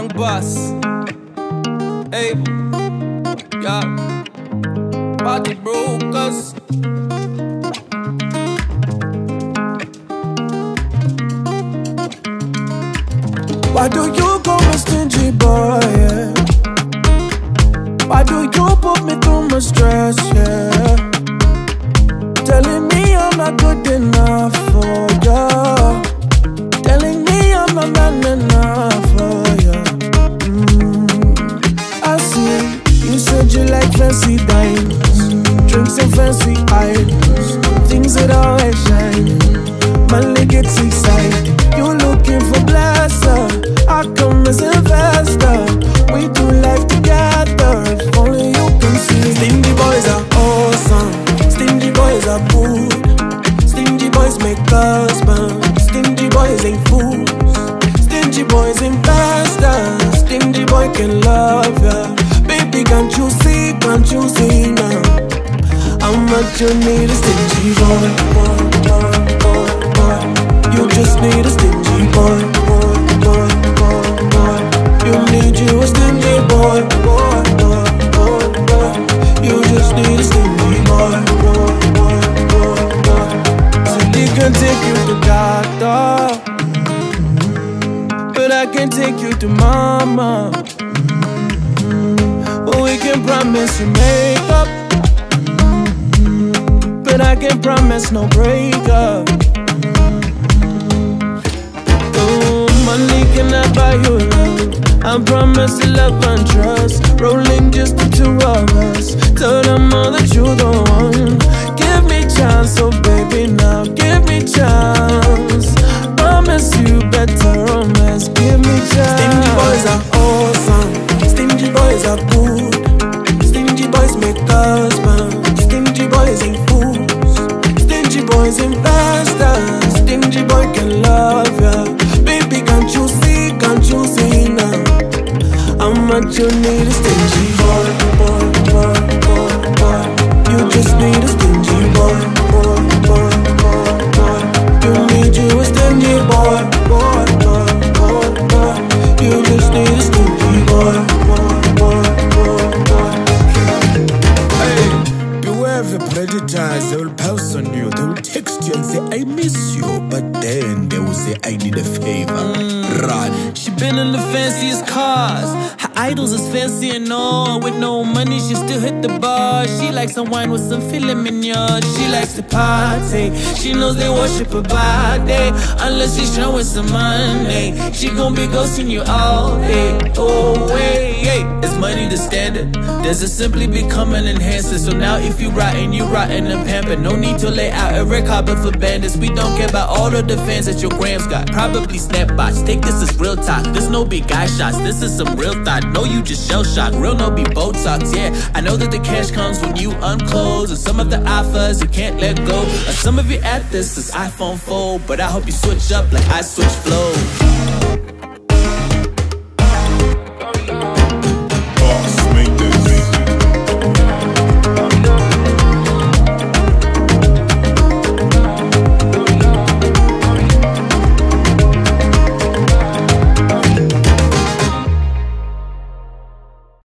Yxung Bxss. Abel, yeah. Party brokers. Why do you call me stingy boy? Yeah? Why do you put me through my stress? Yeah. Like fancy diamonds, drinks and fancy items, things that always shine. Money gets excited. You looking for blesser? I come as investor. We do life together. If only you can see. Stingy boys are awesome. Stingy boys are good. Stingy boys make us. Stingy boys ain't fools. Stingy boys investors. Stingy boy can love ya. Baby, can't you You see now? How much you need a stingy boy, boy, boy, boy, boy. You just need a stingy boy, boy, boy, boy, boy. You need you a stingy boy, boy, boy, boy, boy. You just need a stingy boy, boy, boy, boy, boy. So he can take you to doctor, but I can take you to mama. Can promise you makeup. But I can promise no breakup. Oh, money cannot buy you love. I promise to love and trust. Rolling just the two of us. Tell them all that you don't want. Give me chance, oh Boys investors. Stingy boy can love ya. Baby, can't you see? Can't you see now? How much you need a stingy boy, boy, boy, boy, boy. You just need a predators. They will pounce on you. They will text you and say, I miss you. But then they will say, I need a favor. Mm. Run. She been in the fanciest cars. Idols is fancy and all. With no money, she still hit the bar. She likes some wine with some filet mignon. She likes to party. She knows they worship her body. Unless she's showing some money. She gon' be ghosting you all day. Oh, wait, hey. Is money the standard? Does it simply become an enhancer? So now if you rotten, you rotten and pampered. No need to lay out a red carpet for bandits. We don't care about all of the fans that your grams got. Probably snapbots. Take this as real talk. This no big guy shots. This is some real thought. No, you just shell shock. Real no be Botox. Yeah, I know that the cash comes when you unclose. And some of the offers you can't let go. And some of you at this is iPhone 4. But I hope you switch up like I switch flow.